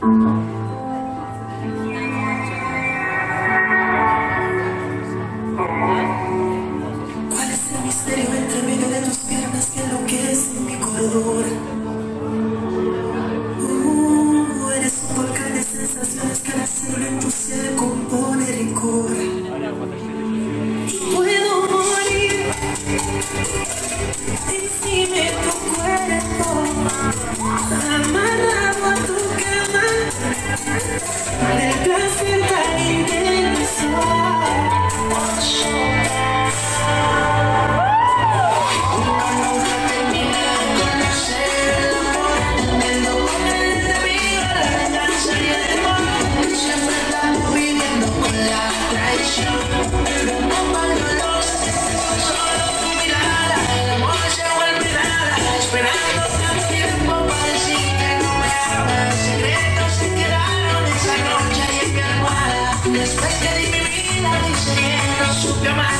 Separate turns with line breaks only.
¿Cuál es el misterio entre medio de tus piernas que enloquece en mi corredor? Uh, eres un volcán de sensaciones que al hacerlo en tu ser compone rencor. Y puedo morir. Que